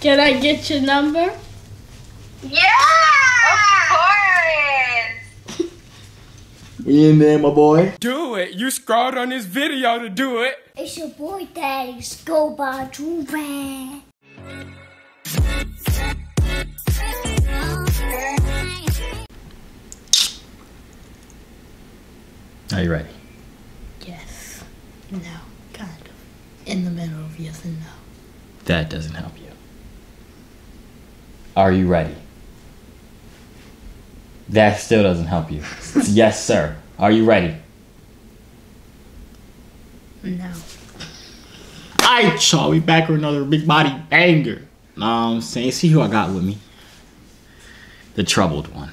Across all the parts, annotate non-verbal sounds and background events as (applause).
Can I get your number? Yeah! Of course! (laughs) We in there, my boy. Do it. You scrolled on this video to do it. It's your boy Daddy Go by Juvan. Are you ready? Yes. No. Kind of. In the middle of yes and no. That doesn't help you. Are you ready? That still doesn't help you. (laughs) yes, sir. Are you ready? No. Alright, y'all. We back with another big body banger. Know what I'm saying? See who I got with me. The troubled one.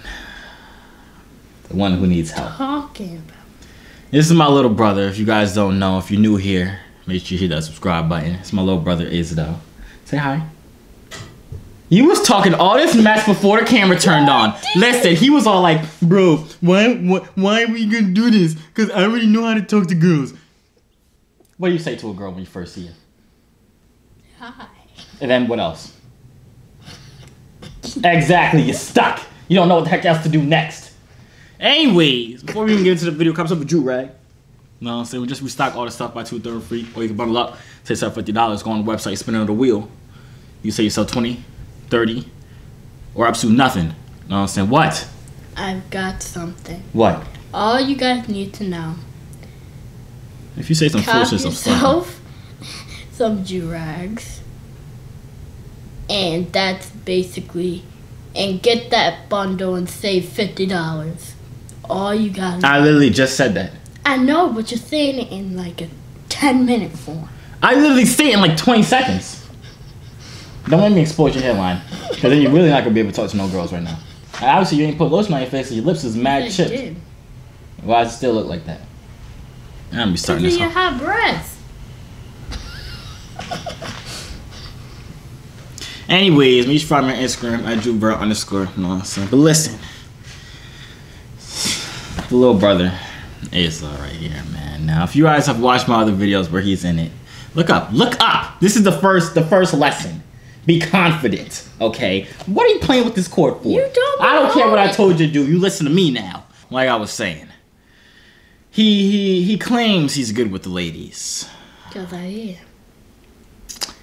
The one who needs help. Talking about. This is my little brother. If you guys don't know, if you're new here, make sure you hit that subscribe button. It's my little brother Isdale. Say hi. You was talking all this mess before the camera turned on. Listen, he was all like, "Bro, why, why, why are we gonna do this? Cause I already know how to talk to girls." What do you say to a girl when you first see her? Hi. And then what else? exactly, you're stuck. You don't know what the heck else to do next. Anyways, before we even get into the video, comes up with Joorag. No, I'm saying we just restock all the stuff by two third free, or you can bundle up, say yourself fifty dollars, go on the website, spin it on the wheel. You say yourself 20, 30, or up to nothing. know what I'm saying? What? I've got something. What? All you guys need to know. If you say some foolishness, I'm sorry. some Joorags. (laughs) And that's basically and get that bundle and save fifty dollars. All you got I literally just said that. I know, but you're saying it in like a ten minute form. I literally say it in like 20 seconds. Don't let me expose your hairline, because then you're really not gonna be able to talk to no girls right now. And obviously, you ain't put lotion on your face, and your lips is mad I chipped. did. Why does it still look like that? I'm gonna be starting Because this of your off. hot breath. (laughs) Anyways, me find my Instagram at DrewBro underscore. You know I'm saying? But listen, the little brother is all right here, man. Now, if you guys have watched my other videos where he's in it, look up, look up. This is the first, the first lesson. Be confident, okay? What are you playing with this cord for? You don't I don't care what I told you to do. You listen to me now. Like I was saying, he he he claims he's good with the ladies. Because I am.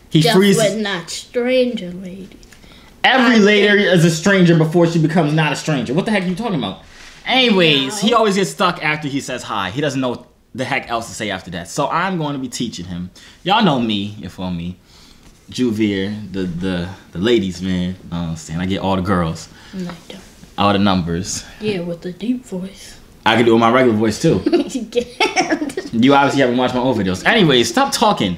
He Just freezes. with not stranger ladies. Every lady is a stranger before she becomes not a stranger. What the heck are you talking about? Anyways, he always gets stuck after he says hi. He doesn't know what the heck else to say after that. So I'm going to be teaching him. Y'all know me, if feel me. Joovier, the the the ladies, man. You know I'm saying? I get all the girls, And all the numbers. Yeah, with the deep voice. I can do it with my regular voice too. (laughs) you obviously haven't watched my old videos. Anyways, stop talking.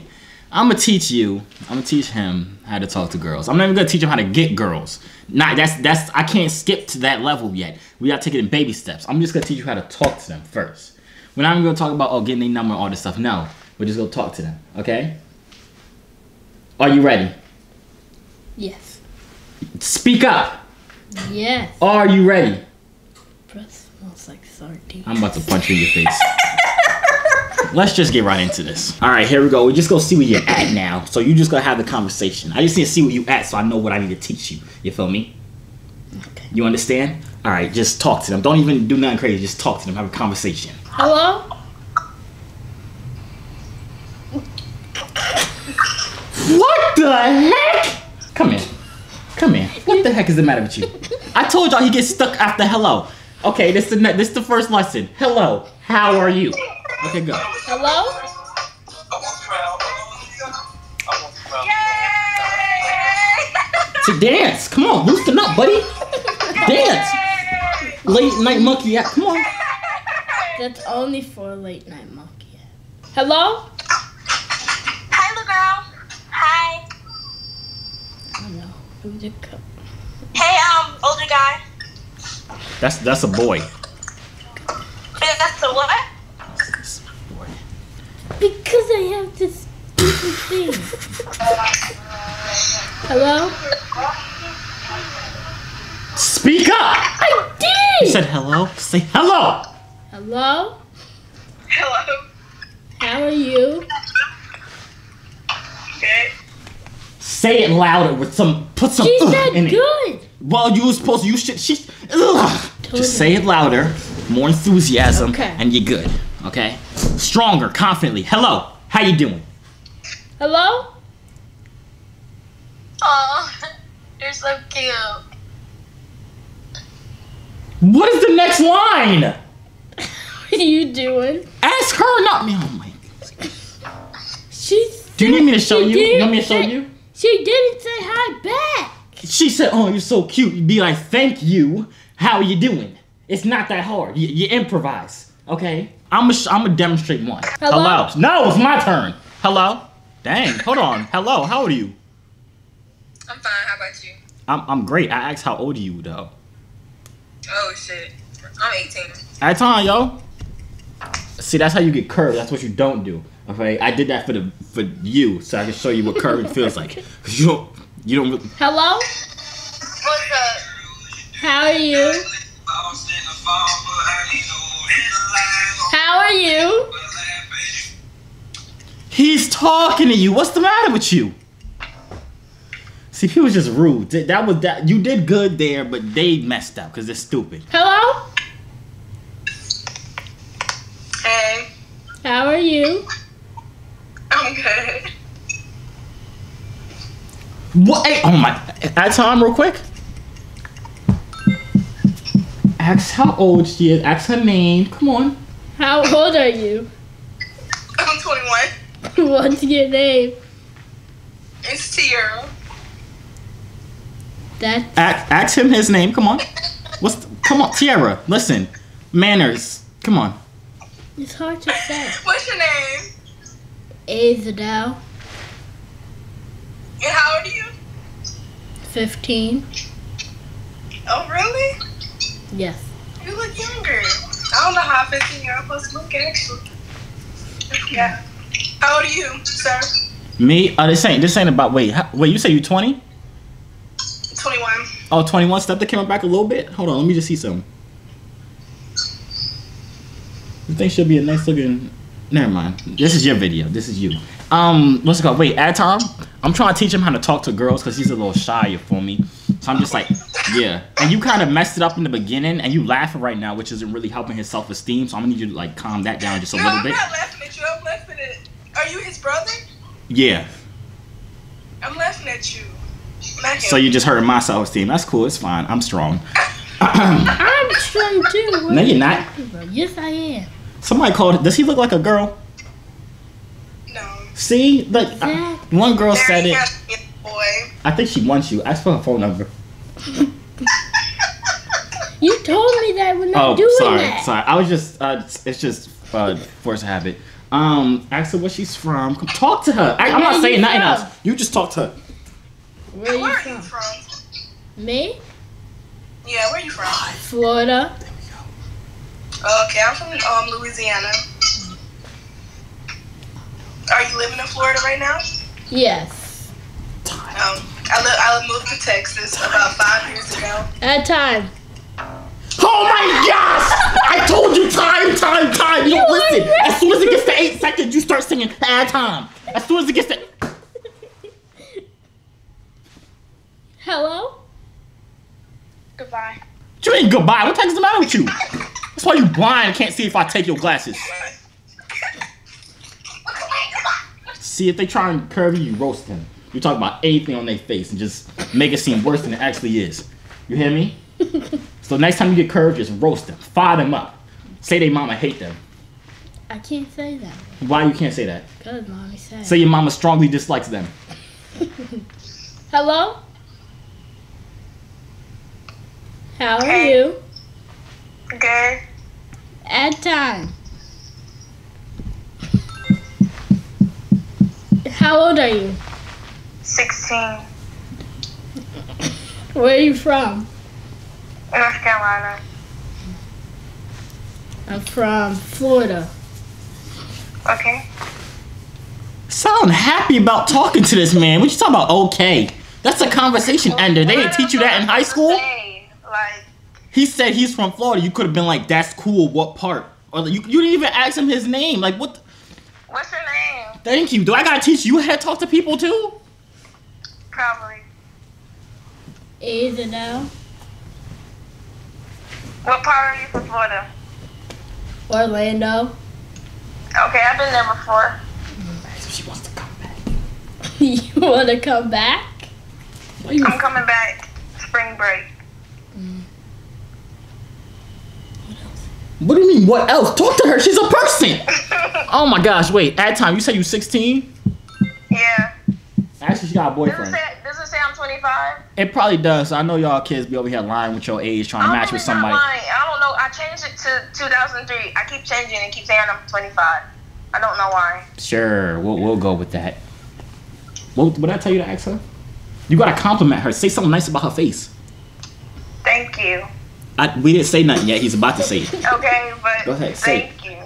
I'm gonna teach you. I'm gonna teach him how to talk to girls. I'm not even gonna teach him how to get girls. Not that's that's I can't skip to that level yet. We gotta take it in baby steps. I'm just gonna teach you how to talk to them first. We're not even gonna talk about oh getting their number, all this stuff. No, we're just gonna talk to them. Okay? Are you ready? yes. Speak up. Yes. Are you ready? Breath smells like sardine. I'm about to punch you in your face. (laughs) Let's just get right into this. All right, here we go. We just gonna see where you're at now. So you just gonna have the conversation. I just need to see where you at, so I know what I need to teach you. You feel me? Okay. You understand? All right, just talk to them. Don't even do nothing crazy. Just talk to them. Have a conversation. Hello? What the heck? Come in. Come in. What the heck is the matter with you? I told y'all he gets stuck after hello. Okay, this the ne- this the first lesson. Hello. How are you? Okay, go. Hello? To dance. Come on, loosen up, buddy. Dance. Late night monkey act. Come on. That's only for late night monkey. Hello? Hi, little girl. Hi. Oh no. Who's it co- Hey, um, older guy. That's that's a boy. Wait, That's the what? A boy. Because I have this stupid thing. Hello? Speak up. I did! You said hello. Say hello. Hello? Hello. How are you? Okay. Say it louder with some. Put some. She ugh said in it. good. Well, you were supposed to. You should. She. Ugh. Told Just say it louder, more enthusiasm, Okay. and you're good. Okay. Stronger, confidently. Hello. How you doing? Hello? Oh, (laughs) you're so cute. What is the next line? (laughs) What are you doing? Ask her, not me. Oh my. She Do you need me to show you? You did want me to show you? She didn't say hi back. She said, "Oh, you're so cute." You'd be like, "Thank you. How are you doing?" It's not that hard. You, you improvise, okay? I'm gonna I'm gonna demonstrate one. Hello? No, it's my turn. Hello. Dang. Hold on. (laughs) Hello. How old are you? I'm fine. How about you? I'm I'm great. I asked how old are you though. Oh shit. I'm 18. At time, yo. See, that's how you get curved. That's what you don't do. Okay, I did that for the for you, so I can show you what curving feels like. 'Cause you don't you don't. really- Hello? What's up? How are you? How are you? He's talking to you. What's the matter with you? See, he was just rude. That was that. You did good there, but they messed up because they're stupid. Hello? Hey, How are you? I'm good. What? Hey, oh my! Add time real quick. Ask how old she is. Ask her name. Come on. How old are you? I'm 21. (laughs) What's your name? It's Tierra. That's Ask, ask him his name. Come on. What's? The, come on, Tiara. Listen, manners. Come on. it's hard to say. (laughs) What's your name? Azadel, And how old are you? 15. Oh, really? Yes. You look younger. I don't know how 15 year old supposed to look, actually. Yeah. How old are you, sir? Me? Uh, this ain't. This ain't about. Wait. How, wait. You say you 20? 21. Oh, 21. Step the camera back a little bit. Hold on. Let me just see something. You think she'll be a nice looking? Never mind. This is your video. This is you. Um, what's it called? Wait, at Tom. I'm trying to teach him how to talk to girls because he's a little shy for me. So I'm just like, yeah. And you kind of messed it up in the beginning, and you laughing right now, which isn't really helping his self esteem. So I'm gonna need you to like calm that down just a No, little I'm bit. not laughing at you. I'm laughing at. Are you his brother? Yeah. I'm laughing at you. Not him. So you just hurt my self esteem. That's cool. It's fine. I'm strong. I'm strong too. (laughs) What No, you're not. Yes, I am. Somebody called. Does he look like a girl? No. See, like I- one girl There said it. have to be a boy. I think she wants you. Ask for her phone number. (laughs) You told me that we're not Oh, doing sorry, that. sorry. I was just. Uh, it's- it's just uh, force of habit. Um, ask her where she's from. Come talk to her. I, I'm not saying nothing from? else. You just talk to her. Where are you Where are you from? from? Me? Yeah, where are you from? Florida. Okay, I'm from um, Louisiana. Are you living in Florida right now? Yes. Um, I li- I moved to Texas about five years ago. At time. Oh my gosh! I told you time, time, time. You don't listen. As soon as it gets to eight seconds, you start singing ad time. As soon as it gets to. Hello? Goodbye. You ain't goodbye. What the heck is the matter with you? That's why you blind can't see if I take your glasses. See if they try and curve you, you roast them. You talk about anything on their face and just make it seem worse than it actually is. You hear me? so next time you get curved, just roast them, fire them up. Say they mama hate them. I can't say that. Why you can't say that? Because mommy said. Say your mama strongly dislikes them. (laughs) Hello? How are Hey. you? Good. At time. How old are you? 16. (laughs) Where are you from? North Carolina. I'm from Florida. Okay. Sound happy about talking to this man. What you talking about? Okay. That's a conversation ender. They didn't teach you that in high school? Say, like, He said he's from Florida. You could have been like, "That's cool. What part?" Or you, you didn't even ask him his name. Like, what? the- what's your name? Thank you. Do I gotta teach you how to talk to people too? Probably. Either now. What part are you from Florida? Orlando. Okay, I've been there before. She wants to come back. (laughs) you want to come back? I'm coming back spring break. What do you mean? What else? Talk to her. She's a person. (laughs) Oh my gosh! Wait. At time, you say you're 16? yeah. Actually, she got a Does it boyfriend. say, does it say I'm 25? It probably does. I know y'all kids be over here lying with your age, trying to I'm match with really not somebody. lying. I don't know. I changed it to 2003. I keep changing and keep saying I'm 25. I don't know why. Sure, we'll we'll go with that. What what did I tell you to ask her? You gotta compliment her. Say something nice about her face. Thank you. I, we didn't say nothing yet. He's about to say it. Okay, but Go ahead, say thank you.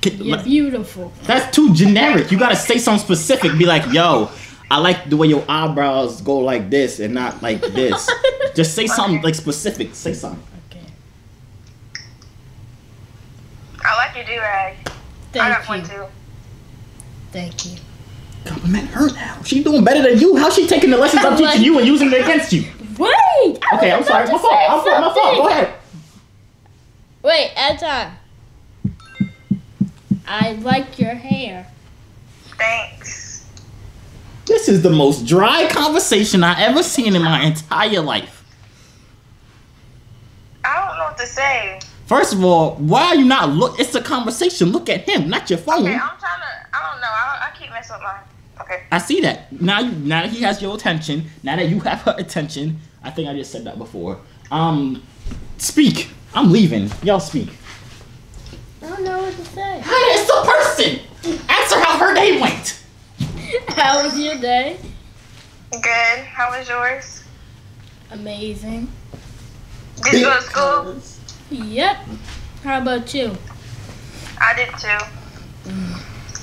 Can- You're beautiful. That's too generic. You gotta say something specific. Be like, yo, I like the way your eyebrows go like this and not like this. (laughs) Just say something like specific. Say something. Okay. I like your do rag. I got Thank one you. too. Thank you. Compliment her now. She doing better than you. How's she taking the lessons I'm (laughs) teaching you and using it against you? Wait. I Okay, I'm sorry. My to fault. I'm fault. My fault. Go ahead. Wait, at. I like your hair. Thanks. This is the most dry conversation I ever seen in my entire life. I don't know what to say. First of all, why are you not look? It's a conversation. Look at him, not your phone. Okay, I'm trying to. I don't know. I, I keep messing with mine. Okay. I see that now. You, now that he has your attention. Now that you have her attention. I think I just said that before. Um, speak. I'm leaving. Y'all speak. I don't know what to say. It's the person. Ask her how her day went. How was your day? Good. How was yours? Amazing. Did you go to school? Yep. How about you? I did too.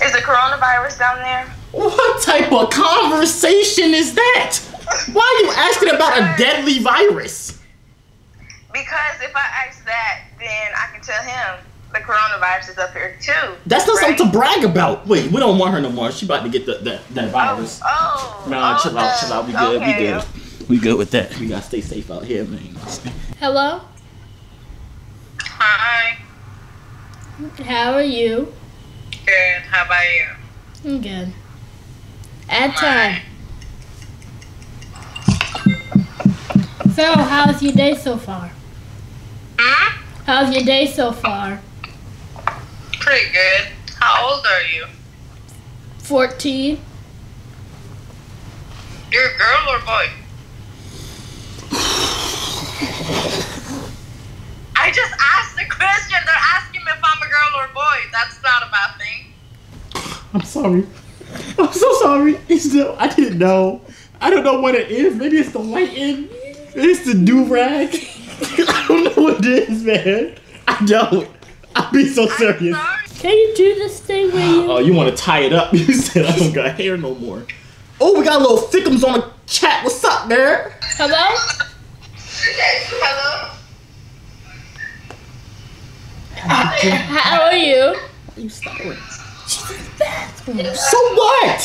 Is the coronavirus down there? What type of conversation is that? Why are you asking about a deadly virus? Because if I ask that, then I can tell him the coronavirus is up here too. That's not right? something to brag about. Wait, we don't want her no more. She about to get the, that that Oh, virus. oh. Nah, oh, chill out, chill out. We good, we good. We good with that. We gotta stay safe out here, man. Hello? Hi. How are you? Good. How about you? I'm good. At time. So, how's your day so far? Hmm? How's your day so far? Pretty good. How old are you? 14? You're a girl or boy? I just asked the question. They're asking me if I'm a girl or a boy. That's not a bad thing. I'm sorry. I'm so sorry. It's the I didn't know. I don't know what it is. Maybe it's the lighting. It's the do rag. (laughs) I don't know what it is, man. I don't. I'll be so serious. Can you do this thing where you. Oh, you want to tie it up? (laughs) You said I don't got hair no more. Oh, we got a little thickums on the chat. What's up, girl? Hello? Hello. How are you? You stuttering. So what?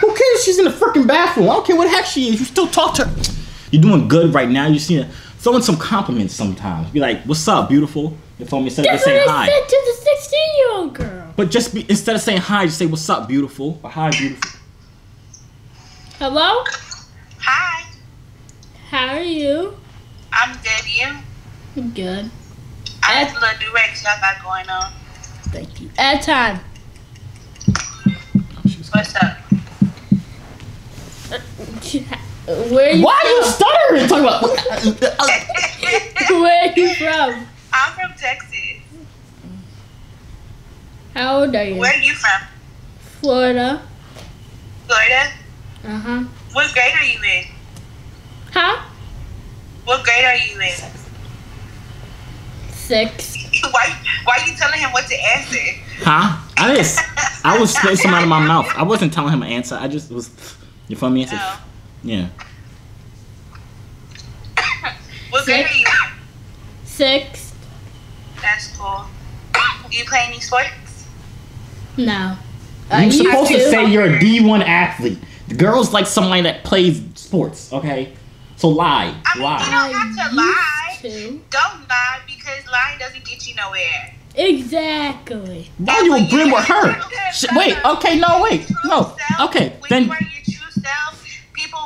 Who cares? She's in the freaking bathroom. I don't care what the heck she is. You still talk to her. You're doing good right now. You see her. Throw in some compliments sometimes. Be like, "What's up, beautiful?" You feel me? Instead of That's what I hi. said to the 16 year old girl. But just be instead of saying hi, just say, "What's up, beautiful?" Or hi, beautiful. Hello? Hi. How are you? I'm good. You? I'm good. I have a little do-rag y'all got going on. Thank you. At time. What's up? (laughs) Where are you Why are you stuttering? Talking about. from? Where are you from? I'm from Texas. How old are you? Where are you from? Florida. Florida. Uh huh. What grade are you in? Huh? What grade are you in? Six. (laughs) Why? Why are you telling him what to answer? huh? I just. I was spitting some out of my mouth. I wasn't telling him an answer. I just was. You feel me? I said, Oh. Yeah. What grade are you in? Six. That's cool. Do you play any sports? No. I You're used supposed to to. say you're a D1 athlete. The Girls like somebody that plays sports. Okay, so lie, I mean, lie. you don't have to lie. To. Don't lie because lying doesn't get you nowhere. Exactly. Why you agree with her? Sh- wait, okay, no, wait, no, okay, When then you are your true self,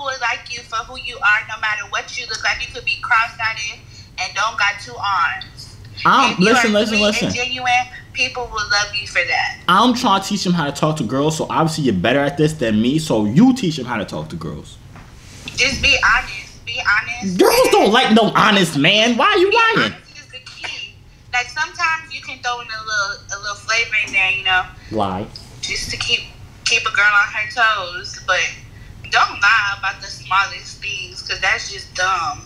people will like you for who you are, no matter what you look like. You could be cross-eyed and don't got two arms. I'm If you listen, listen, listen. Genuine, people will love you for that. I'm trying to teach him how to talk to girls. So obviously you're better at this than me. So you teach him how to talk to girls. Just be honest. Be honest. Girls don't like no honest man. Why are you lying? honest is the key. Like sometimes you can throw in a little a little flavor in there, you know, Lie. just to keep keep a girl on her toes. But don't lie about the smallest things, cause that's just dumb.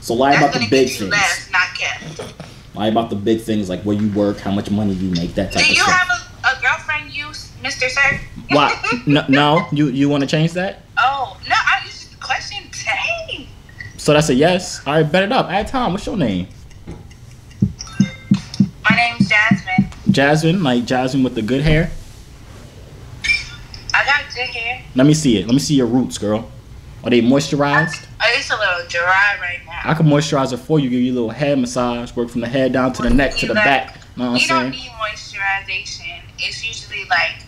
So lie that's about the big things. less, not kept. Lie about the big things like where you work, how much money you make, that type Do of stuff. Do you have a, a girlfriend, you, Mr. Sir? What? (laughs) No, no, you you want to change that? oh no, I just question. Dang. So that's a yes. All right, bet it up. Add Tom. What's your name? My name's Jasmine. Jasmine, like Jasmine with the good hair. I got good hair. Let me see it. Let me see your roots, girl. Are they moisturized? Oh, it's a little dry right now. I can moisturize it for you. Give you a little head massage. Work from the head down to the neck to the back. You Know what You don't I'm saying? need moisturization. It's usually like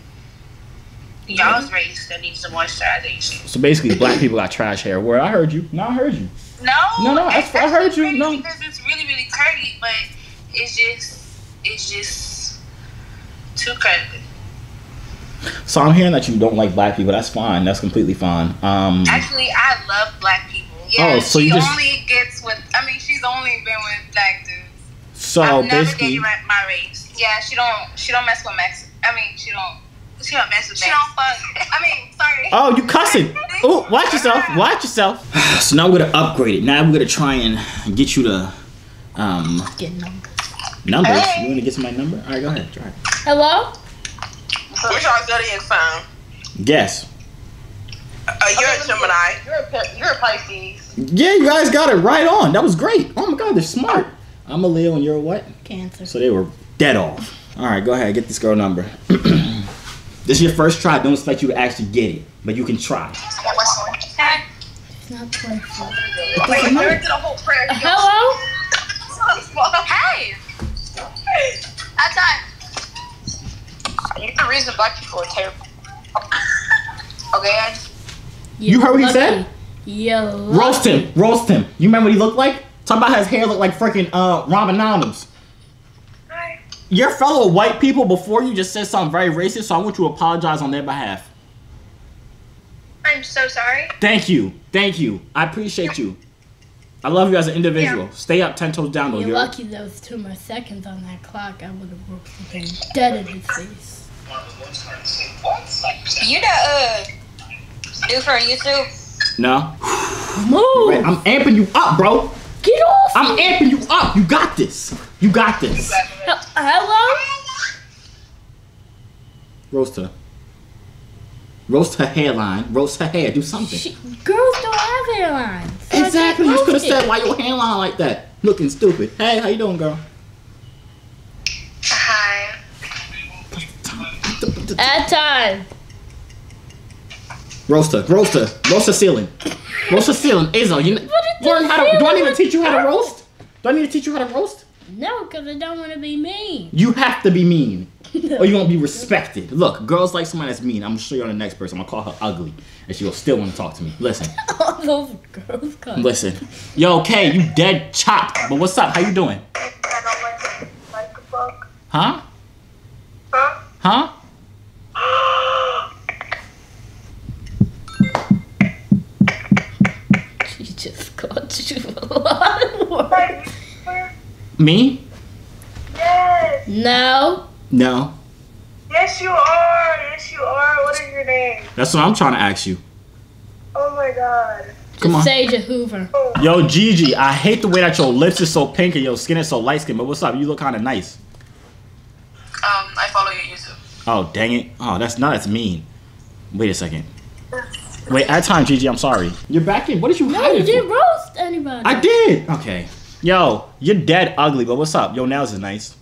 y'all's race that needs the moisturization. So basically, black people got trash hair. Where I heard you. No, I heard you. No, No, no, that's- I heard you, no. because it's really, really curly, but it's just, it's just too curly. So I'm hearing that you don't like black people. That's fine. That's completely fine. Um, Actually, I love black people. Yeah, Oh, so she you just- only gets with. I mean, she's only been with black dudes. so I've never basically, dated my, my race. Yeah, she don't. She don't mess with Mex. I mean, she don't. She don't mess with. She don't fuck. I mean, sorry. oh, you cussing? (laughs) Oh, watch yourself. Watch yourself. (sighs) so now we're gonna upgrade it. Now we're gonna try and get you to um Get numbers. numbers. Hey. You wanna get to my number? All right, go ahead. Try it. Hello? What's your zodiac sign? Guess. Uh, you're a Gemini. You're a, you're a Pisces. Yeah, you guys got it right on. That was great. Oh my god, they're smart. I'm a Leo and you're a what? Cancer. So they were dead off. All right, go ahead. Get this girl number. (clears throat) this is your first try. Don't expect you to actually get it, but you can try. It's not playful. Like, you did a (laughs) whole prayer. You know, Hello? so small. Hey, at time. You're the reason black people are terrible. Okay? You heard what he said? Yo. Roast him. Roast him. You remember what he looked like? Talk about his hair looked like freaking uh Ramen Adams. Your fellow white people before you just said something very racist, so I want you to apologize on their behalf. I'm so sorry. Thank you. Thank you. I appreciate you. I love you as an individual. Stay up ten toes down though. You're You're lucky there was two more seconds on that clock. I would have roasted him dead in his face. You the uh dude from YouTube? No. Move! I'm amping you up, bro. Get off! I'm amping you up. You got this. You got this. Hello? Roast her. Roast her hairline. Roast her hair. Do something. She, girls don't have hairlines. So Exactly. You could have said why your hairline like that. Looking stupid. Hey, how you doing, girl? Hi. At time. Roast her. Roast her. Roast her ceiling. Roast her ceiling. Izzo, you learn how to. Do I need to teach you how to roast? Do I need to teach you how to roast? No, because I don't want to be mean. You have to be mean. (laughs) Or you won't be respected. Look, girls like somebody that's mean. I'm gonna show you on the next person. I'm gonna call her ugly. And she will still want to talk to me. Listen. (laughs) All those girls come. Listen. Yo, okay, you dead chopped. But what's up? How you doing? I don't like like a book. Huh? Huh? Huh? Me? yes. No. No. Yes, you are. Yes, you are. What is your name? That's what I'm trying to ask you. Oh my god. Come on. Just say Hoover. Yo, Gigi, I hate the way that your lips is so pink and your skin is so light skin, but what's up? You look kind of nice. Um, I follow your YouTube. Oh, dang it. Oh, that's not that's mean. Wait a second. (laughs) Wait, at time, Gigi, I'm sorry. You're back in. What did you No, hide you it didn't for? roast anybody. I did. Okay. Yo, you're dead ugly, but what's up? Your nails is nice.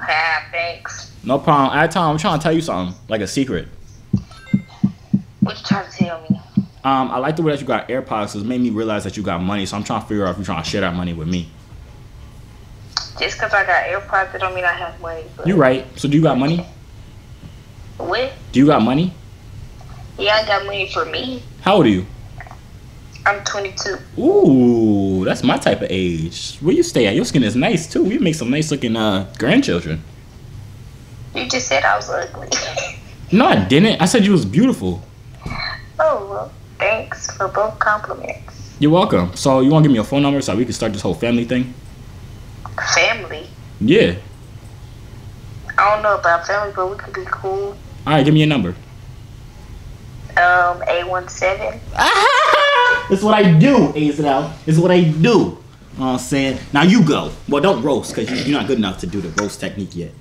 Ah, thanks. No problem. At time, I'm trying to tell you something, like a secret. What you trying to tell me? Um, I like the way that you got AirPods. 'cause It made me realize that you got money. So I'm trying to figure out if you're trying to share that money with me. Just because I got AirPods, it don't mean I have money. You right. So do you got money? What? Do you got money? Yeah, I got money for me. How old are you? I'm 22. Ooh, that's my type of age. Where you stay at? Your skin is nice too. We make some nice looking uh grandchildren. You just said I was ugly. (laughs) No, I didn't. I said you was beautiful. oh, well, thanks for both compliments. You're welcome. So you want to give me your phone number so we can start this whole family thing? Family. Yeah. I don't know about family, but we could be cool. All right, give me your number. Um, A17. This is what I do, Azel. This is what I do. You know what I'm saying? Now you go. Well, don't roast because you, you're not good enough to do the roast technique yet.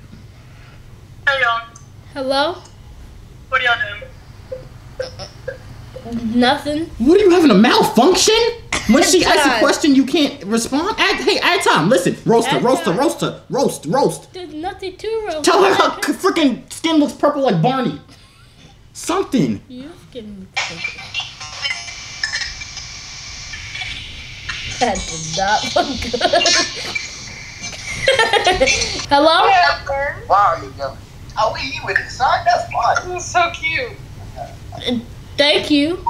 How y'all? Hello? What are y'all doing? Nothing. What are you having a malfunction? When she (laughs) asks a question, you can't respond. Act, hey, add time. Listen, roaster, Add roaster, time. roaster, roast, roast. There's nothing to roast. Tell her her freaking skin looks purple like Barney. Something. You can. That did not look good. (laughs) Hello? Wow, you go. Oh, we eat with it, son. That's fun. It's so cute. Thank you.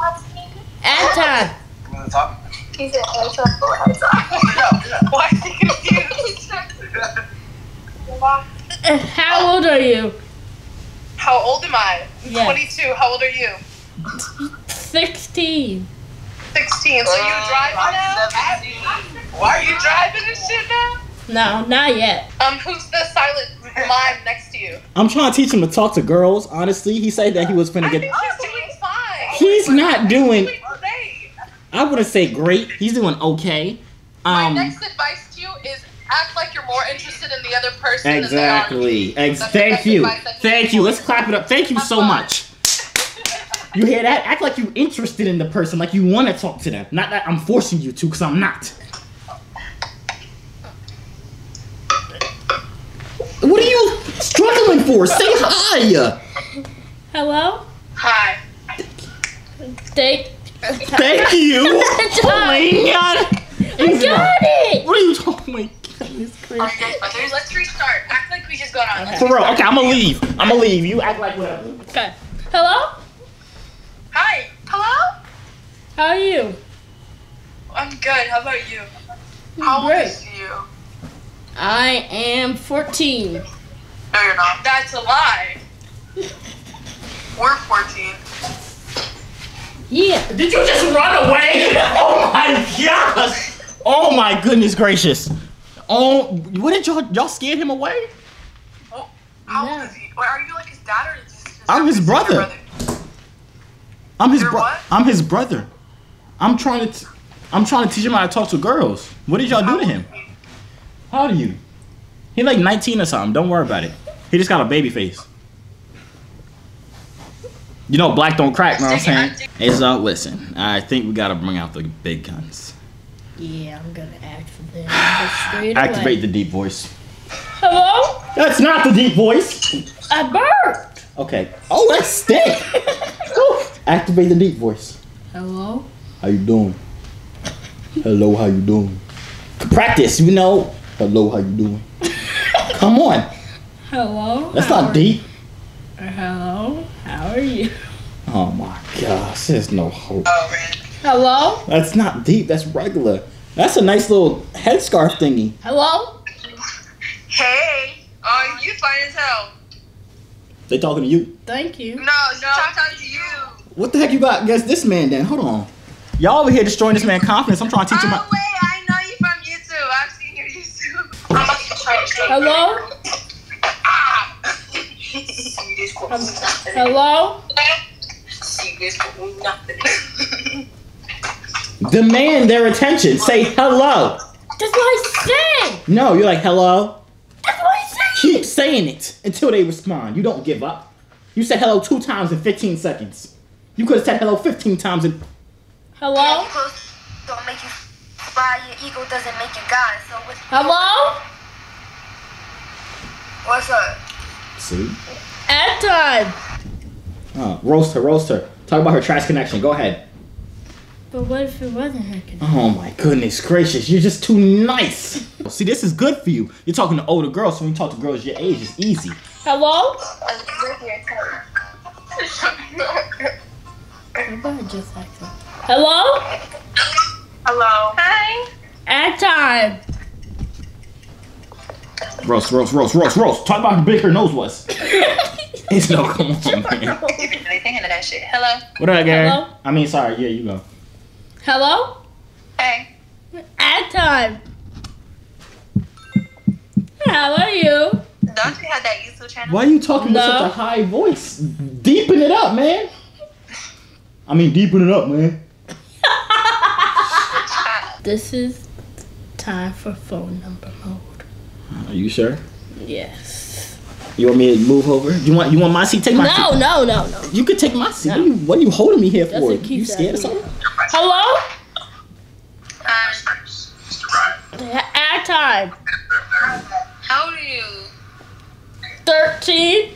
Add time. You want to talk? He said A17. Yeah, yeah. Why is he confused? (laughs) How old are you? How old am I? Yes. 22. How old are you? 16. 16. So you driving now? Why are You driving this shit now? No, not yet. Um, who's the silent mime next to you? I'm trying to teach him to talk to girls. Honestly, he said that he was gonna get. think he's doing fine. He's not doing. Doing. I wouldn't say great. He's doing okay. Um, My next advice to you is act like you're more interested in the other person than they are. Exactly. Ex- thank you. advice I can Thank you. Let's clap it up. Thank you Have so fun. much. You hear that? Act like you interested in the person, like you want to talk to them. Not that I'm forcing you to, because I'm not. What are you struggling for? Say hi. Hello? Hi. Thank. Thank you. (laughs) Oh my god. I got it! What are you talking? Oh my goodness gracious. Okay, let's restart. Act like we just got on. Okay. For real. Okay, I'm gonna leave. I'm gonna leave. You act like whatever. Okay. Hello? Hi. Hello? How are you? I'm good. How about you? How old Great. is you? I am 14. No, you're not. That's a lie. We're 14. Yeah. Did you just run away? (laughs) Oh my gosh! Oh my goodness gracious! Oh, what did y'all y'all scared him away? Oh, how No. old is he? Wait, are you like his dad or is this I'm his your brother. I'm his You're bro- I'm his brother. I'm trying to t- I'm trying to teach him how to talk to girls. What did y'all do to him? How old are you? He like 19 or something. Don't worry about it. He just got a baby face. You know, black don't crack. Know what I'm saying? Hey, so listen. I think we gotta bring out the big guns. Yeah, I'm gonna act for them. (sighs) Activate away. the deep voice. Hello? That's not the deep voice. I burped. Okay. Oh, that's stink. (laughs) Ooh. Activate the deep voice. Hello? How you doing? Hello, how you doing? Practice, you know. Hello, how you doing? (laughs) Come on. Hello? That's not deep. Hello? How are you? Oh my gosh, there's no hope. Oh, man. Hello? That's not deep, that's regular. That's a nice little headscarf thingy. Hello? Hey. Oh, you fine as hell. They talking to you. Thank you. No, no. I'm talking to you. What the heck you got against this man then? Hold on. Y'all over here destroying this man's confidence. I'm trying to teach him. Oh, how- wait. I know you from YouTube. I've seen your YouTube. I'm about to try to Hello? See this for. Hello? See this for nothing. Demand their attention. Say hello. That's what I said! No, you're like hello. That's what I said! Keep saying it until they respond. You don't give up. You said hello two times in 15 seconds. You could have said hello 15 times and. Hello? Don't make you fly. Your ego doesn't make you God. So what's, Hello? what's up? See? Ad time! Uh, roast her, roast her. Talk about her trash connection. Go ahead. But what if it wasn't her connection? Oh my goodness gracious, you're just too nice. See, this is good for you. You're talking to older girls, so when you talk to girls your age, it's easy. Hello? Olivia, Everybody just like. Hello? Hello. Hi. Ad time. Roast, roast, roast, roast, roast. Talk about how big her nose was. (laughs) it's no, come on, man. You really thinking of that shit. Hello. What up, Gary? Hello? I mean, sorry. Yeah, you go. Hello? Hey. Ad time. How are you? Don't you have that YouTube channel? Why are you talking with such a high voice? Deepen it up, man. I mean, deepen it up, man. (laughs) This is time for phone number mode. Are you sure? Yes. You want me to move over? You want you want my seat? Take my No, seat. no, no, no. You could take my seat. No. What, are you, what are you holding me here That's for? a You scared of something? Hello? Ad time. how old are you? 13.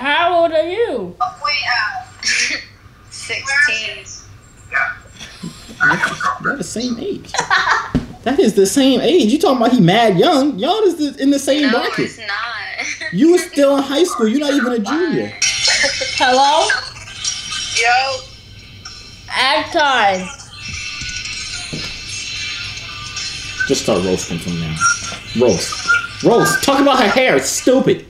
How old are you? Sixteen. They're the same age. that is the same age. You talking about he mad young? Y'all is the, in the same No, bracket. it's not. You was still in high school. You're not even a junior. Hello? Yo, Ad time. Just start roasting from now. Roast. Roast. Talk about her hair. It's stupid.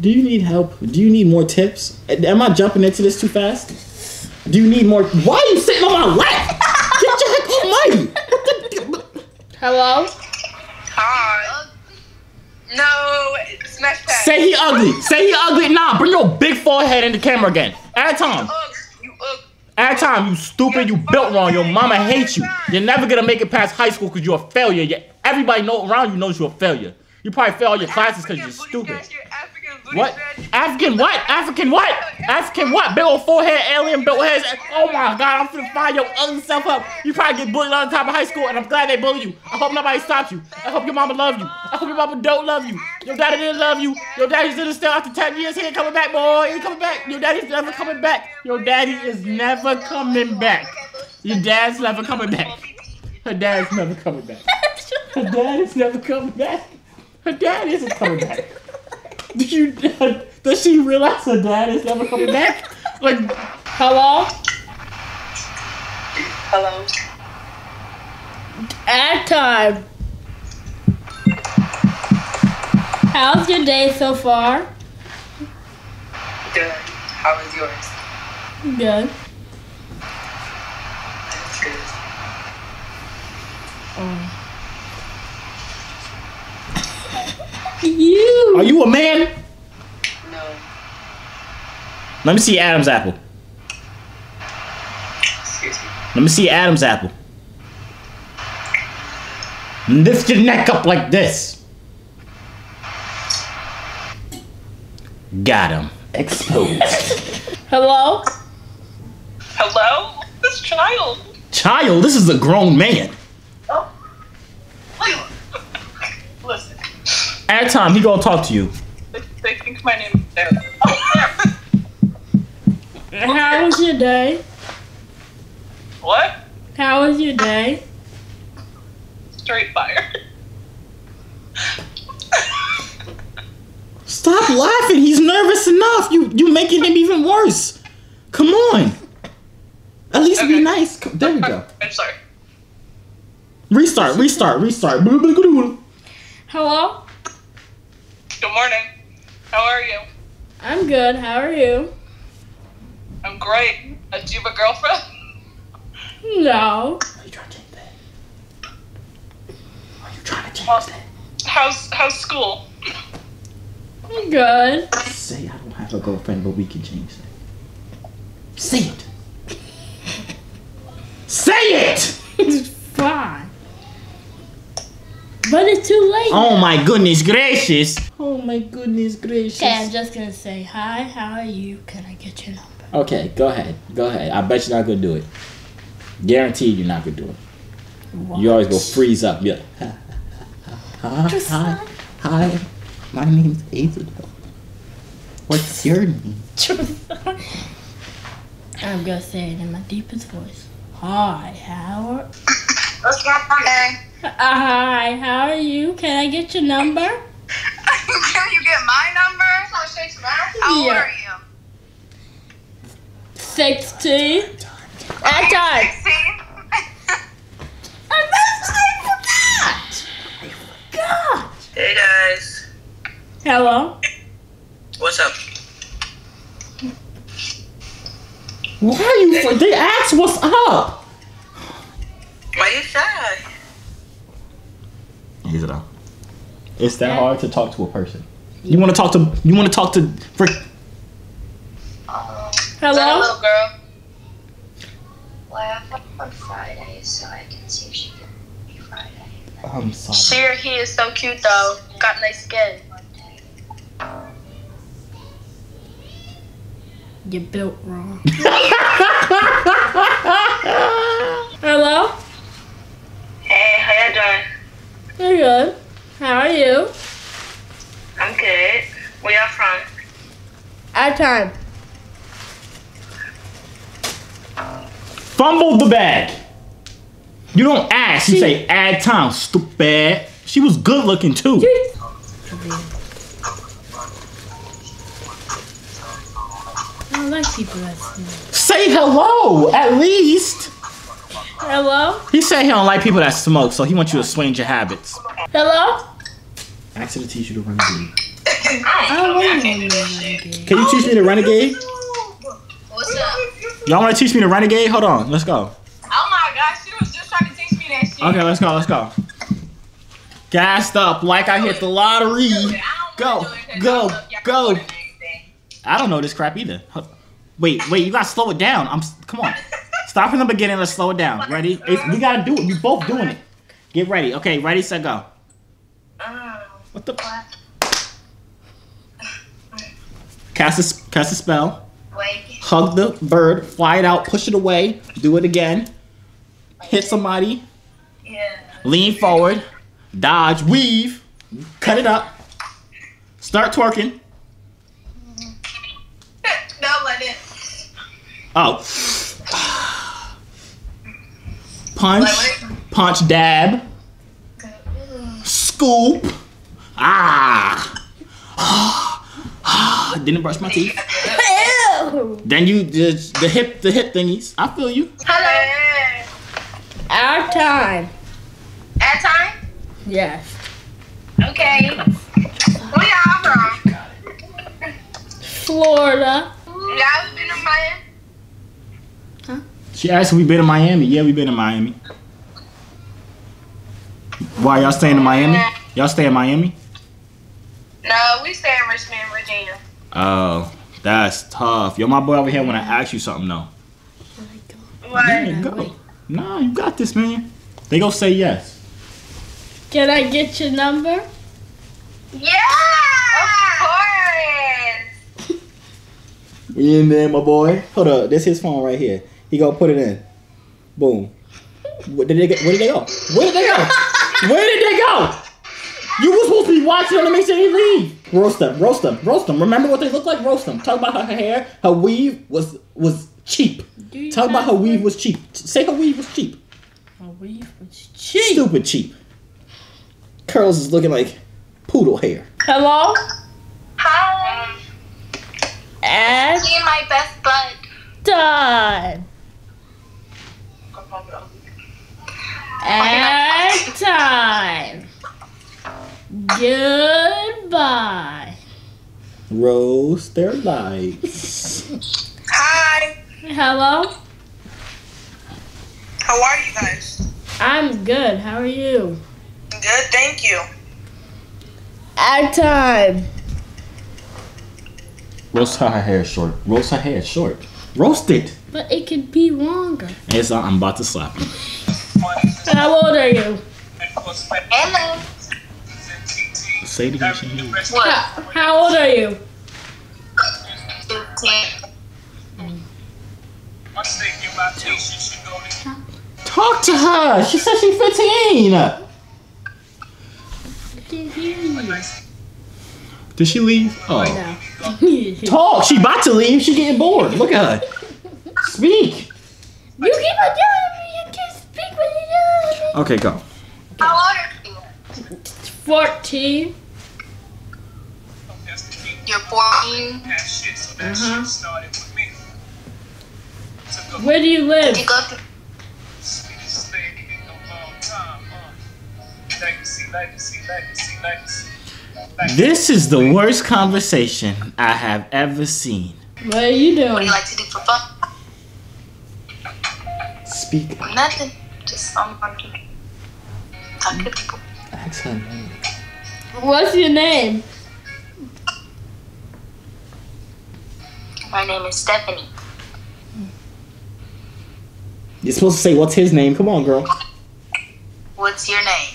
Do you need help? Do you need more tips? Am I jumping into this too fast? Do you need more? Why are you sitting on my lap? Get your heck almighty! Hello? hi. No, smash pass. Say he ugly. Say he ugly. Nah, bring your big forehead in the camera again. Add time. You ugh. Add time. You stupid. You built wrong. Your mama hates you. You're never gonna make it past high school because you're a failure. You- everybody know around you knows you're a failure. You probably fail all your classes because you're stupid. What? African what? African what? African what? Big old forehead, alien built heads. Oh my god, I'm finna fire your ugly self up. You probably get bullied on the top of high school, and I'm glad they bullied you. I hope nobody stops you. I hope your mama love you. I hope your mama don't love you. Your daddy didn't love you. Your daddy's gonna still after 10 years. He ain't coming back, boy. He ain't coming back. Your daddy's never coming back. Your daddy is never coming back. Your dad's never coming back. Her dad's never coming back. Her dad is never coming back. Her dad isn't coming back. Did you? (laughs) Does she realize her dad is never coming back? Like, Hello? Hello. Ad time. How's your day so far? Good. How was yours? Good. You. are you a man? No. Let me see Adam's apple. Excuse me. Let me see Adam's apple. Lift your neck up like this. Got him. Exposed. (laughs) Hello? Hello? This child. Child, this is a grown man. Oh. Leila. Listen. At time, he gonna talk to you. They, they think my name is Sarah. Oh, How was your day? What? How was your day? Straight fire. Stop laughing. He's nervous enough. You you making him even worse. Come on. At least be nice. There we go. I'm sorry. Restart. Restart. Restart. Hello? Good morning. How are you? I'm good. How are you? I'm great. Uh, do you have a girlfriend? No. Are you trying to change that? Are you trying to change Well- that? How's how's school? I'm good. Say I don't have a girlfriend, but we can change that. Say it. (laughs) Say it. It's fine. But it's too late. Oh my goodness gracious. Oh my goodness gracious. Okay, I'm just gonna say hi. How are you? Can I get your number? Okay, go ahead. Go ahead. I bet you're not gonna do it. Guaranteed you're not gonna do it. You always go freeze up. Yeah. (laughs) Hi, hi, hi. My name's Hazel. What's your name? I'm gonna say it in my deepest voice. Hi, Howard. What's my name? Uh, hi, how are you? Can I get your number? (laughs) Can you get my number? How old Yeah. are you? 16. At time. 16? I (laughs) forgot. God. Hey guys, Hello. what's up? Why are you? They asked what's up. Why you shy? Hazel. It's that hard to talk to a person. You want to talk to? You want to talk to? Frick. Hello. Little girl. Laugh on Friday so I can see if she can be Friday. I'm sorry. Sure, he is so cute though. Got nice skin. Monday. You built wrong. (laughs) Hello. Hey, how you doing? You're good. How are you? I'm good. Where y'all from? At time. Fumbled the bag. You don't ask. You say add time. Stupid. She was good looking too. I don't like people that smoke. Say hello at least. Hello. He said he don't like people that smoke, so he wants you to change your habits. Hello. Ask her to teach you to renegade. I don't want to know that. Can you teach me to renegade? What's up? Y'all want to teach me to renegade? Hold on, let's go. Oh my gosh, she was just trying to teach me that shit. Okay, let's go, let's go. Gassed up like I hit the lottery. Go, go, go. I don't know this crap either. Wait, wait, you gotta slow it down. I'm. Come on. (laughs) Start from the beginning. Let's slow it down. Ready? It's- we gotta do it. We both doing it. Get ready. Okay, ready, set, go. What the? Cast a, cast a spell. Hug the bird. Fly it out. Push it away. Do it again. Hit somebody. Yeah. Lean forward. Dodge. Weave. Cut it up. Start twerking. (laughs) No, let it. Oh. Punch. Punch. Dab. Scoop. Ah. (sighs) Didn't brush my teeth. Then you the, the hip the hip thingies. I feel you. Hello. Our time. At time? Yes. Okay. Where y'all from? Florida. Y'all been in Miami? She asked if we been in Miami. Yeah, we been in Miami. Why y'all staying in Miami? Y'all stay in Miami? No, we stay in Richmond, Virginia. Oh, that's tough. Yo, my boy over here want to ask you something though. What? Yeah, go. Nah, you got this, man. They go say yes. Can I get your number? Yeah! Of course! (laughs) We in there, my boy. Hold up, this his phone right here. He gonna put it in. Boom. Where did they go? Where did they go? Where did they go? Where did they go? You were supposed to be watching them to make sure they leave. Roast them, roast them, roast them. Remember what they look like? Roast them. Talk about her hair, her weave was was cheap. Talk about her weave was cheap. Say her weave was cheap. Her weave was cheap? Stupid cheap. Curls is looking like poodle hair. Hello. Hi! At See my best bud. time. At (laughs) time. Goodbye. Roast their lights. Hi. Hello. How are you guys? I'm good. How are you? Good, thank you. At time. Roast her hair short. Roast her hair short. Roast it. But it could be longer. It's, I'm about to slap you. How old are you? Hello. Say it again. Shaheen. How, how old are you? Talk to her. She said she's 15. Did she leave? Oh. you (laughs) keep Talk. She about to leave. She getting bored. Look at her. Speak. You keep on telling me you Okay, go. How old are you? 14. You're 14. Mm-hmm. Where do you live? You go to This is the worst conversation I have ever seen. What are you doing? what do you like to do for fun? Speak. Nothing. Just someone to talk to people. Ask name. What's your name? My name is Stephanie. You're supposed to say what's his name. Come on, girl. What's your name?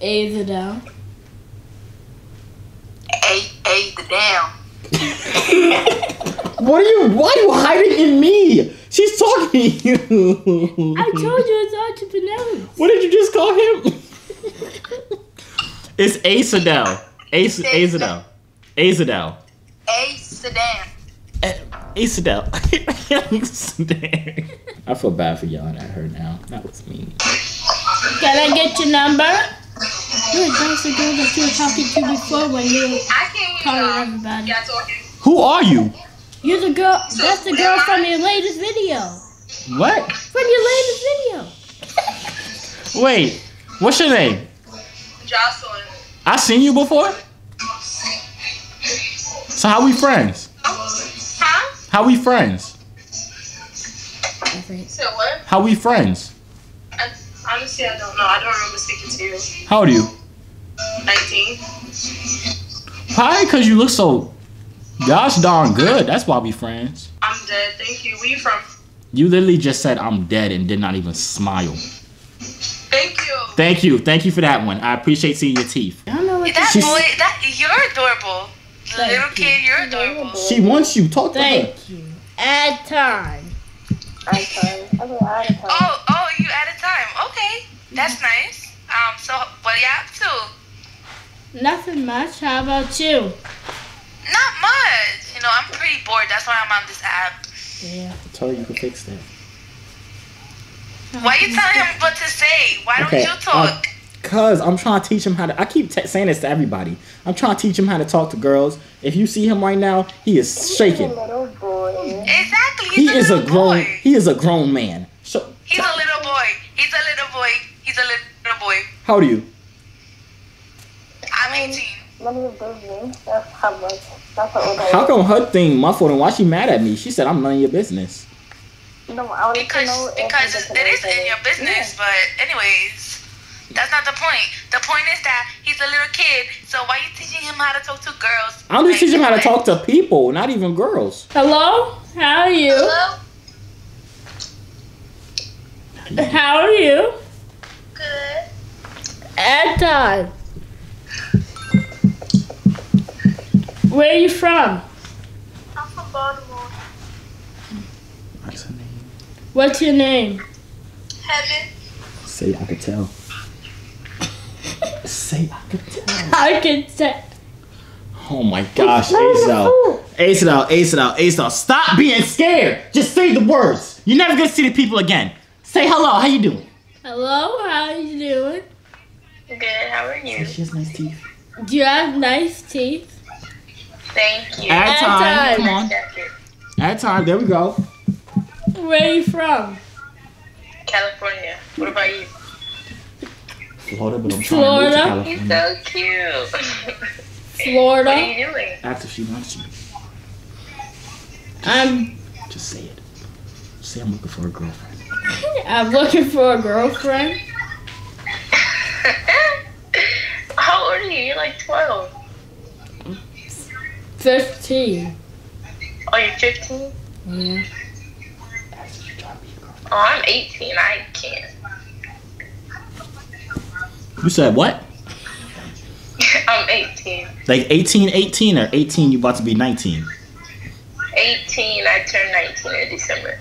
Azadel. A A the down. (laughs) What are you? Why are you hiding in me? She's talking to you. I told you it's entrepreneurs. What did you just call him? (laughs) it's Asadel. Ace Asadel. Asadel. A sedan. Asadel. Eh, (laughs) I feel bad for yelling at her now. That was mean. Can I get your number? Good, that's the girl that you were talking to before when you were I calling everybody. Who are you? You're the girl. That's the girl from your latest video. What? From your latest video. Wait. What's your name? Jocelyn. I seen you before. So how we friends? Huh? How we friends? So what? How we friends? I, honestly, I don't know. I don't remember speaking to you. How old are you? 19. Probably because you look so gosh darn good. That's why we friends. I'm dead. Thank you. Where you from? You literally just said I'm dead and did not even smile. Thank you. Thank you. Thank you for that one. I appreciate seeing your teeth. I don't know what That She's- boy, that you're adorable. Thank Little you. kid, you're adorable. She wants you. Talk to her. Thank you. Add time. Add time. Oh, oh, you at a time. Okay, that's nice. Um, so what are you up to? Nothing much. How about you? Not much. You know, I'm pretty bored. That's why I'm on this app. Yeah. Tell her you can fix that. Why you telling him what to say? Why don't you talk? Uh, Cause I'm trying to teach him how to. I keep t- saying this to everybody. I'm trying to teach him how to talk to girls. If you see him right now, he is shaking. exactly. He He's a is a grown. boy. He is a grown man. So, He's a little boy. He's a little boy. He's a little boy. how old are you? I'm 18. How come her thing muffled and why she mad at me? She said I'm none of your business. No, I would because know because it's, it is in your business. But anyways, that's not the point. The point is that he's a little kid. So why you teaching him how to talk to girls? I'm just teaching him how to talk to people, not even girls. Hello? How are you? Hello. How are you? Good. Add Where are you from? I'm from Baltimore. What's her name? What's your name? Heaven. Say I could tell. (laughs) Say I could tell. I can say. Oh my gosh, Azel. Azel, Azel, Azel. Stop being scared. Just say the words. You're never gonna see the people again. Say hello. How you doing? Hello, how you doing? Good. How are you? She has nice teeth. Do you have nice teeth? Thank you. Add Add time. time. Come on. Jacket. Add time. There we go. Where are you from? California. What about you? Florida, but I'm Florida? trying to move to California. So cute. what are Florida. you doing? After she wants you, I'm just say it. Say I'm looking for a girlfriend. (laughs) I'm looking for a girlfriend. (laughs) How old are you? You're like 12. 15. Oh, you're 15? Yeah. Oh, I'm 18. I can't. You said what? (laughs) I'm 18. Like 18, 18, or 18, you about to be 19? 18, I turned 19 in December.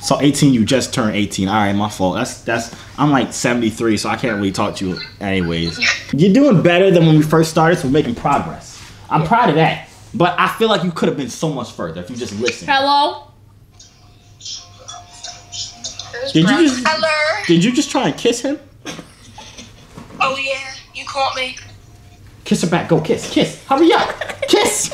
So 18, you just turned 18. All right, my fault. That's that's. I'm like 73, so I can't really talk to you. Anyways, (laughs) you're doing better than when we first started. So we're making progress. I'm proud of that. But I feel like you could have been so much further if you just listened. Hello? Did you just Hello. did you just try and kiss him? Oh yeah, you caught me. Kiss her back. Go kiss. Kiss. Hurry up. Kiss.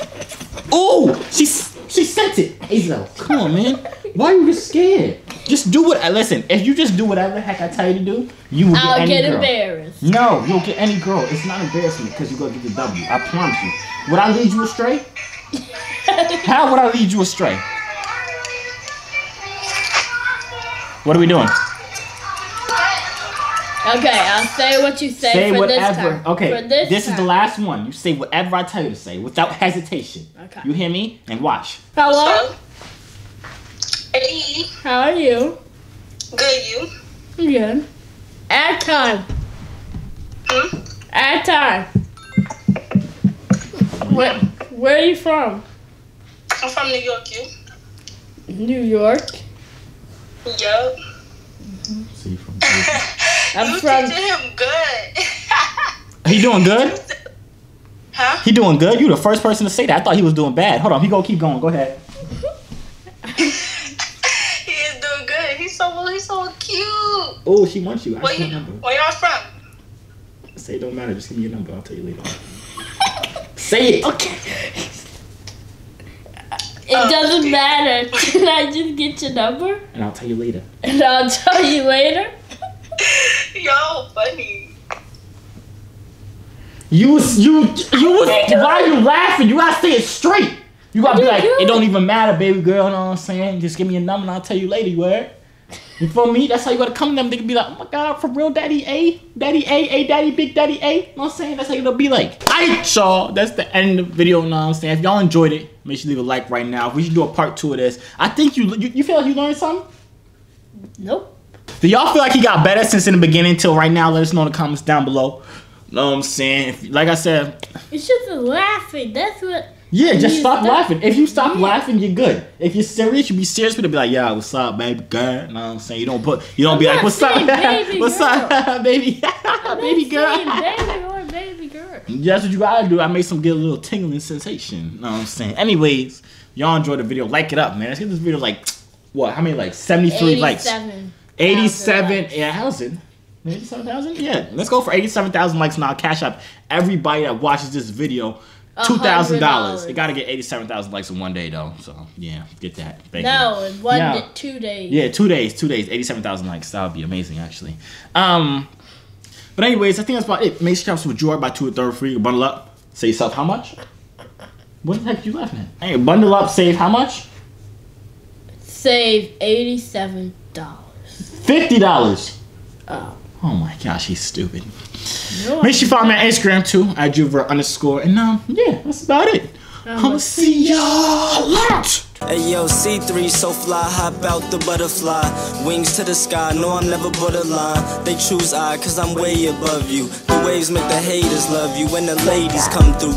Oh, she she sent it. Hazel, come on, man. Why are you just scared? Just do what. I Listen, if you just do whatever the heck I tell you to do, you will get I'll any get girl. embarrassed. No, you'll get any girl. It's not embarrassment because you're gonna get the W. I promise you. Would I lead you astray? (laughs) How would I lead you astray? What are we doing? Okay, I'll say what you say, say for this whatever. time. Okay, For this, this is the last one. You say whatever I tell you to say without hesitation. Okay. You hear me? And watch. Hello? Hey, How are you? good you. Good. Ad time. Hmm? Ad time. Where, where are you from? I'm from New York, you. New York. Yup. See you from. (laughs) I'm you from. teaching him good. he doing good? (laughs) huh? He doing good? You the first person to say that. I thought he was doing bad. Hold on, he gonna keep going. Go ahead. (laughs) He is doing good. He's so he's so cute. Oh, she wants you. I Where can't you remember. where y'all from? Say it don't matter. Just give me your number. I'll tell you later. Say it. Okay. It oh, doesn't matter. (laughs) Can I just get your number? And I'll tell you later. And I'll tell you later. Y'all funny. You was you you was why are you laughing? You gotta say it straight. You gotta be like, it don't even matter, baby girl, you know what I'm saying? Just give me a number and I'll tell you later, you heard? You feel me? That's how you gotta come to them. They can be like, oh my god, for real, daddy A, daddy A, A daddy, big daddy A. You know what I'm saying? That's how it'll be like. Alright, y'all. That's the end of the video, you know what I'm saying? If y'all enjoyed it, make sure you leave a like right now. We should do a part two of this. I think you you, you feel like you learned something? Nope. Do y'all feel like he got better since in the beginning till right now? Let us know in the comments down below. Know what I'm saying? If, like I said, It's just laughing. That's what. yeah, just stop stop- laughing. If you stop Yeah. laughing, you're good. If you're serious, you be serious with it. Be like, yeah, what's up, baby girl? Know what I'm saying? You don't put, you don't I'm be like, what's up, (laughs) baby what's up, (laughs) baby, (laughs) baby girl. Baby or baby girl. That's what you gotta do. I made some get a little tingling sensation. Know what I'm saying? Anyways, y'all enjoyed the video. Like it up, man. Let's get this video like, what? How many likes? 73 likes. 87. 87 yeah, 87,000? Yeah. Let's go for 87,000 likes now. Cash up everybody that watches this video $2,000. $100. It got to get 87,000 likes in one day, though. So, yeah, get that. Thank. No, in one to two days. Yeah, two days, two days, 87,000 likes. That would be amazing, actually. Um, But, anyways, I think that's about it. Make sure you subscribe by 2 or 3 free. Bundle up. Say yourself how much? What the heck you laughing at? Hey, bundle up, save how much? Save eighty-seven dollars. $50. Oh. Oh my gosh, he's stupid. No, Make sure you follow me on Instagram too, at Joovier underscore. And um, yeah, that's about it. I'ma see y'all out. Hey yo, C3 so fly, hop out the butterfly. Wings to the sky, no, I'm never borderline. They choose I, cause I'm way above you. The waves make the haters love you when the ladies come through.